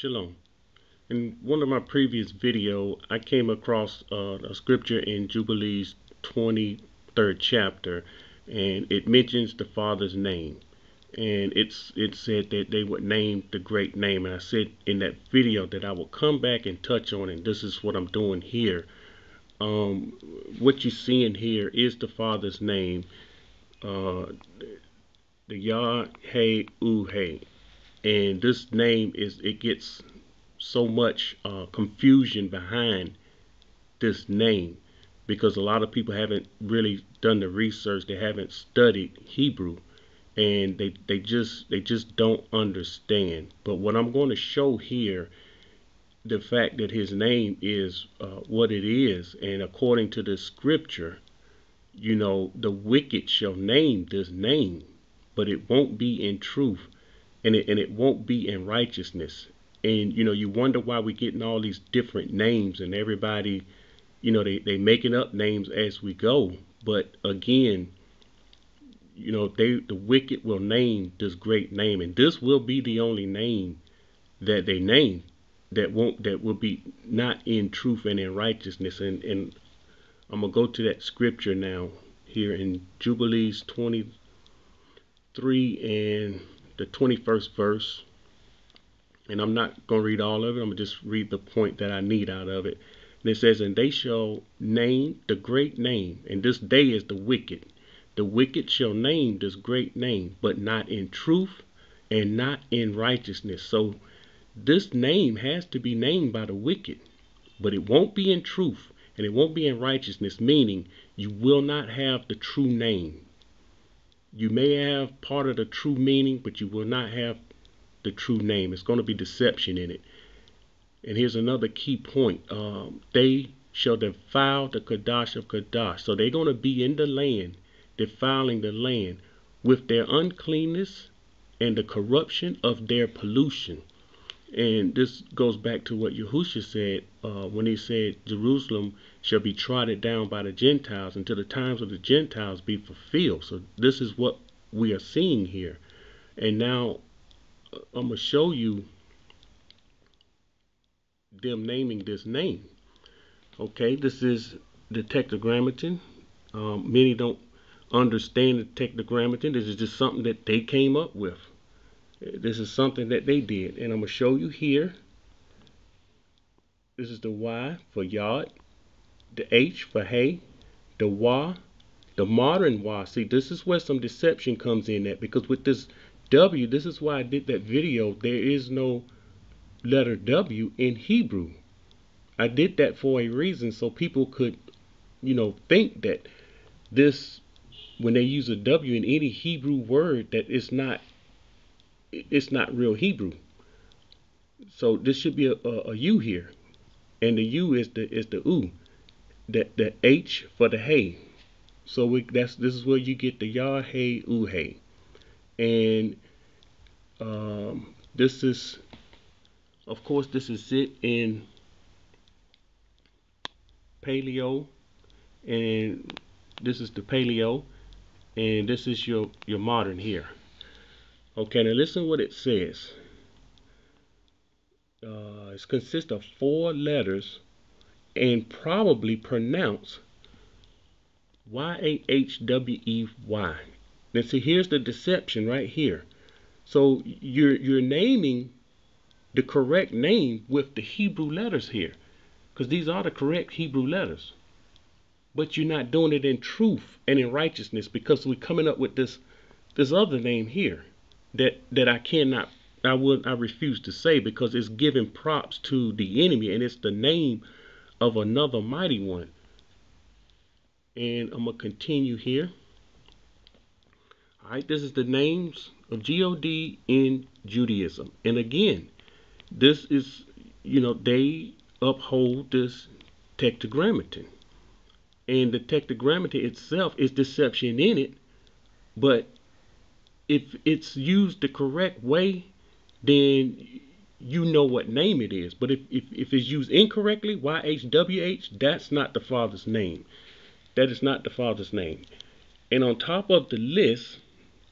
Shalom. In one of my previous video, I came across uh, a scripture in Jubilees 23rd chapter, and it mentions the Father's name. And it's it said that they would name the great name. And I said in that video that I will come back and touch on, and this is what I'm doing here. Um, what you're seeing here is the Father's name, uh, the Yah Hey Uhe and this name is it gets so much uh, confusion behind this name because a lot of people haven't really done the research. They haven't studied Hebrew and they they just they just don't understand. But what I'm going to show here the fact that his name is uh, what it is and according to the scripture you know the wicked shall name this name but it won't be in truth and it, and it won't be in righteousness. And you know, you wonder why we're getting all these different names and everybody, you know, they they making up names as we go. But again, you know, they the wicked will name this great name, and this will be the only name that they name that won't that will be not in truth and in righteousness. And and I'm gonna go to that scripture now here in Jubilees 23 and the 21st verse. And I'm not going to read all of it. I'm going to just read the point that I need out of it. And it says, And they shall name the great name, and this day is the wicked. The wicked shall name this great name, but not in truth and not in righteousness. So this name has to be named by the wicked, but it won't be in truth and it won't be in righteousness, meaning you will not have the true name. You may have part of the true meaning, but you will not have the true name. It's going to be deception in it. And here's another key point. Um, they shall defile the Kadash of Kadash. So they're going to be in the land, defiling the land with their uncleanness and the corruption of their pollution. And this goes back to what Yahusha said uh, when he said Jerusalem shall be trodden down by the Gentiles until the times of the Gentiles be fulfilled. So this is what we are seeing here. And now uh, I'm going to show you them naming this name. Okay, this is the tetragrammaton. Um, many don't understand the tetragrammaton. This is just something that they came up with. This is something that they did. And I'm going to show you here. This is the Y for yod, the H for hay, the Y, the modern Y. See, this is where some deception comes in at because with this W, this is why I did that video. There is no letter W in Hebrew. I did that for a reason so people could, you know, think that this, when they use a W in any Hebrew word, that it's not it's not real Hebrew. So this should be a, a, a U here, and the U is the is the U, the the H for the hay. So we, that's this is where you get the Yah Hey Hey, and um, this is, of course, this is it in Paleo, and this is the Paleo, and this is your your modern here. Okay, now listen what it says. Uh, it consists of four letters and probably pronounced Y-A-H-W-E-Y. Now see, here's the deception right here. So you're, you're naming the correct name with the Hebrew letters here. Because these are the correct Hebrew letters. But you're not doing it in truth and in righteousness because we're coming up with this this other name here that that I cannot I would I refuse to say because it's giving props to the enemy and it's the name of another mighty one. And I'm gonna continue here. All right, this is the names of God in Judaism. And again, this is you know they uphold this tetragrammaton. And the tetragrammaton itself is deception in it, but if it's used the correct way, then you know what name it is. But if, if, if it's used incorrectly, YHWH, that's not the Father's name. That is not the Father's name. And on top of the list,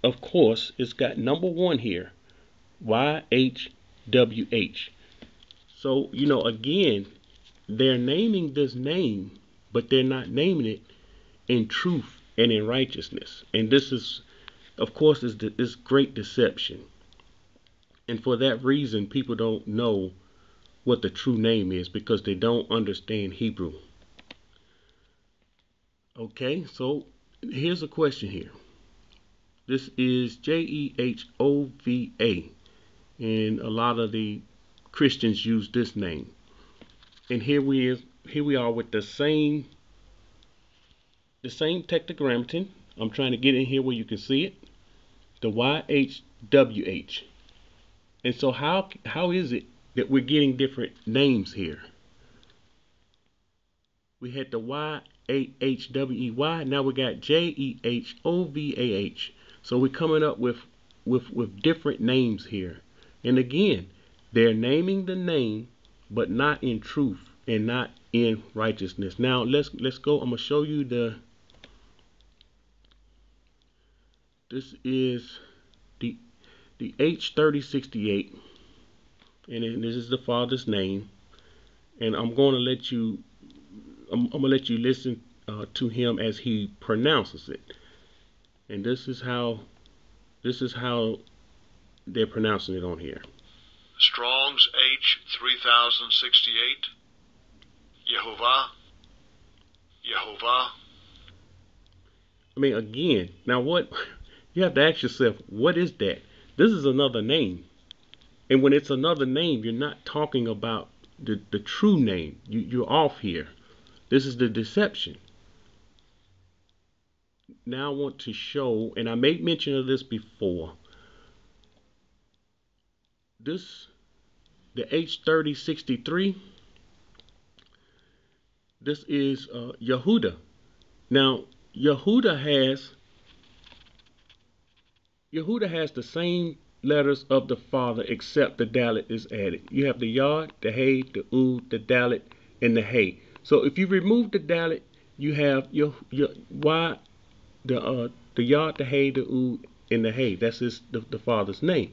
of course, it's got number one here, YHWH. So, you know, again, they're naming this name, but they're not naming it in truth and in righteousness. And this is, of course, is this great deception. And for that reason, people don't know what the true name is because they don't understand Hebrew. Okay, so here's a question here. This is J E H O V A, and a lot of the Christians use this name. And here we is here we are with the same the same tetragrammaton. I'm trying to get in here where you can see it. The YHWH. And so how how is it that we're getting different names here? We had the Y A H W E Y. Now we got J E H O V A H. So we're coming up with with with different names here. And again, they're naming the name, but not in truth and not in righteousness. Now let's let's go. I'm gonna show you the. This is the the H3068 and this is the father's name. And I'm going to let you I'm, I'm, gonna let you listen uh, to him as he pronounces it. And this is how this is how they're pronouncing it on here. Strong's H 3068 Yehovah. Yehovah. I mean again now what you have to ask yourself what is that this is another name. And when it's another name, you're not talking about the, the true name. You, you're off here. This is the deception. Now I want to show, and I made mention of this before. This, the H3063, this is uh, Yehuda. Now, Yehuda has Yehuda has the same letters of the father except the dalet is added. You have the yod, the hay, the u, the dalet, and the hay. So if you remove the dalet, you have your your y, the uh, the yod, the hay, the u, and the hay. That's his the, the father's name.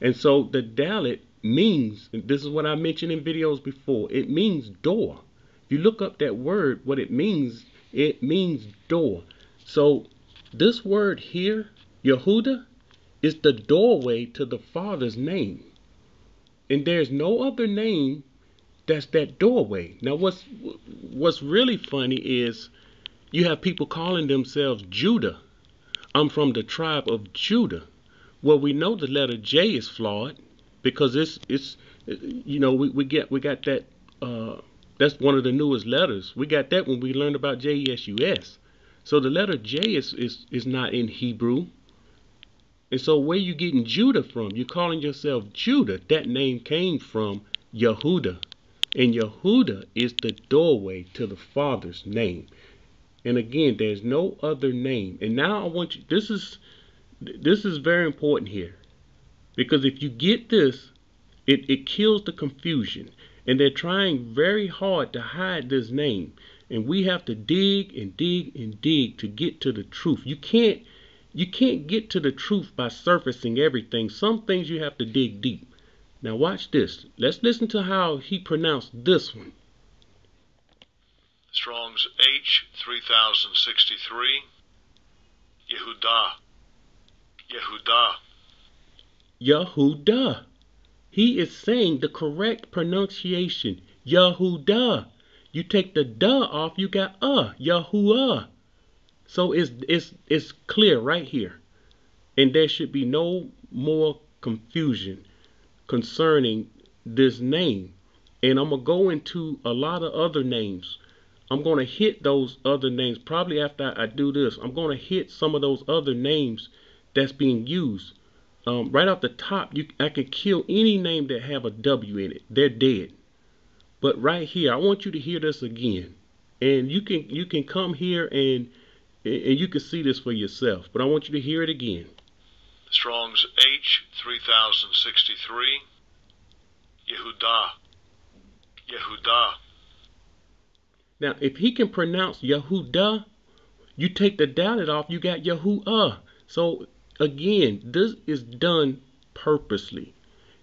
And so the dalet means, this is what I mentioned in videos before, it means door. If you look up that word, what it means, it means door. So this word here, Yehuda, is the doorway to the Father's name. And there's no other name that's that doorway. Now what's what's really funny is you have people calling themselves Judah. I'm from the tribe of Judah. Well, we know the letter J is flawed because it's it's you know we, we get we got that uh, that's one of the newest letters. We got that when we learned about J E S U S. So the letter J is, is is not in Hebrew. And so where you getting Judah from? You're calling yourself Judah. That name came from Yehuda. And Yehuda is the doorway to the Father's name. And again, there's no other name. And now I want you this is this is very important here. Because if you get this, it, it kills the confusion. And they're trying very hard to hide this name. And we have to dig and dig and dig to get to the truth. You can't you can't get to the truth by surfacing everything. Some things you have to dig deep. Now watch this. Let's listen to how he pronounced this one. Strong's H 3063 Yehuda Yehuda Yehuda. He is saying the correct pronunciation. Yehuda. You take the duh off, you got uh, Yahuwah. So it's it's it's clear right here. And there should be no more confusion concerning this name. And I'm going to go into a lot of other names. I'm going to hit those other names. Probably after I do this, I'm going to hit some of those other names that's being used. Um, right off the top, you, I can kill any name that have a W in it. They're dead. But right here, I want you to hear this again. And you can you can come here and and you can see this for yourself, but I want you to hear it again. Strong's H 3063 Yehuda Yehuda Now, if he can pronounce Yehuda, you take the dalet off, you got Yahuwah. So again, this is done purposely.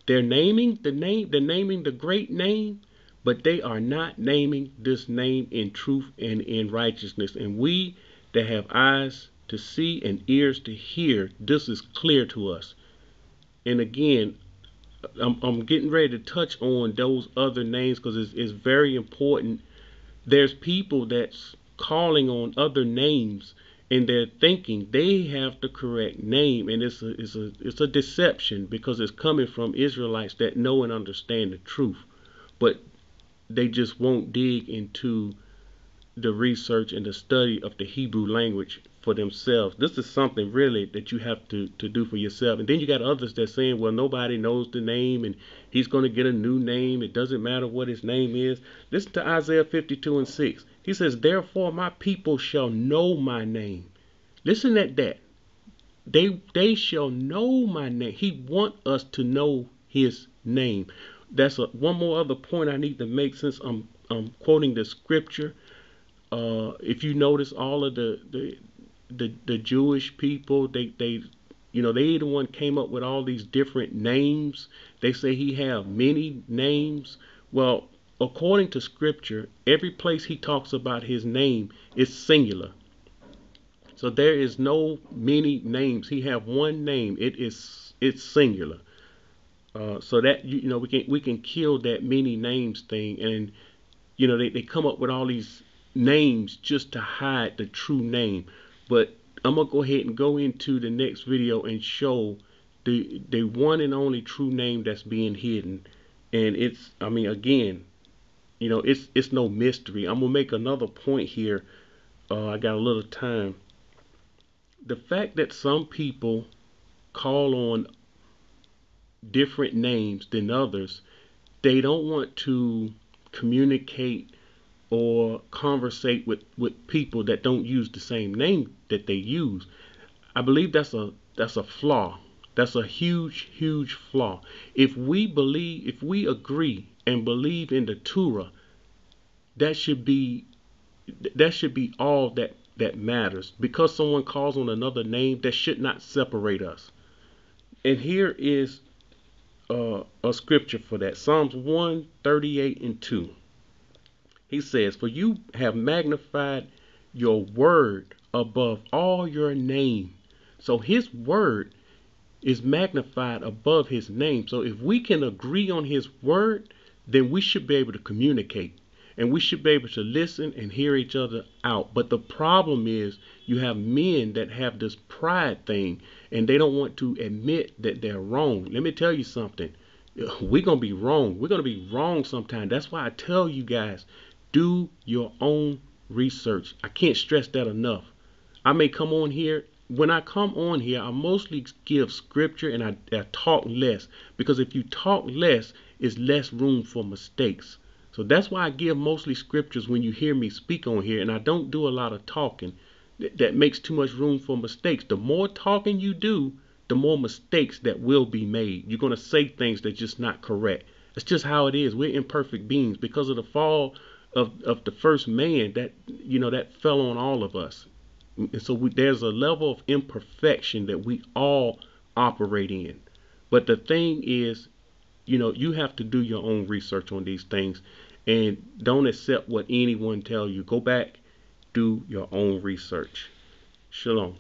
They're naming the name, they're naming the great name, but they are not naming this name in truth and in righteousness. And we that have eyes to see and ears to hear, this is clear to us. And again, I'm, I'm getting ready to touch on those other names because it's, it's very important. There's people that's calling on other names and they're thinking they have the correct name and it's a, it's a it's a deception because it's coming from Israelites that know and understand the truth but they just won't dig into the research and the study of the Hebrew language for themselves. This is something really that you have to, to do for yourself. And then you got others that saying, well, nobody knows the name and he's going to get a new name. It doesn't matter what his name is. Listen to Isaiah 52 and 6. He says, therefore my people shall know my name. Listen at that. They they shall know my name. He want us to know his name. That's a, one more other point I need to make since I'm I'm quoting the scripture uh, if you notice all of the, the the the Jewish people, they they you know they the one came up with all these different names. They say he have many names. Well, according to scripture, every place he talks about his name is singular. So there is no many names. He have one name. It is it's singular. Uh, so that you know we can we can kill that many names thing and you know they, they come up with all these names just to hide the true name. But I'm gonna go ahead and go into the next video and show the the one and only true name that's being hidden. And it's I mean again, you know, it's it's no mystery. I'm gonna make another point here. Uh, I got a little time. The fact that some people call on different names than others, they don't want to communicate or conversate with, with people that don't use the same name that they use. I believe that's a that's a flaw. That's a huge, huge flaw. If we believe, if we agree and believe in the Torah, that should be that should be all that that matters. Because someone calls on another name, that should not separate us. And here is uh, a scripture for that. Psalms 138 and 2. He says, For you have magnified your word above all your name. So his word is magnified above his name. So if we can agree on his word, then we should be able to communicate and we should be able to listen and hear each other out. But the problem is you have men that have this pride thing and they don't want to admit that they're wrong. Let me tell you something. We're going to be wrong. We're going to be wrong sometime. That's why I tell you guys do your own research. I can't stress that enough. I may come on here. When I come on here, I mostly give scripture and I, I talk less because if you talk less, it's less room for mistakes. So that's why I give mostly scriptures when you hear me speak on here, and I don't do a lot of talking. That makes too much room for mistakes. The more talking you do, the more mistakes that will be made. You're going to say things that's just not correct. It's just how it is. We're imperfect beings because of the fall of of the first man that you know that fell on all of us. And so we, there's a level of imperfection that we all operate in. But the thing is you know you have to do your own research on these things and don't accept what anyone tell you. Go back do your own research. Shalom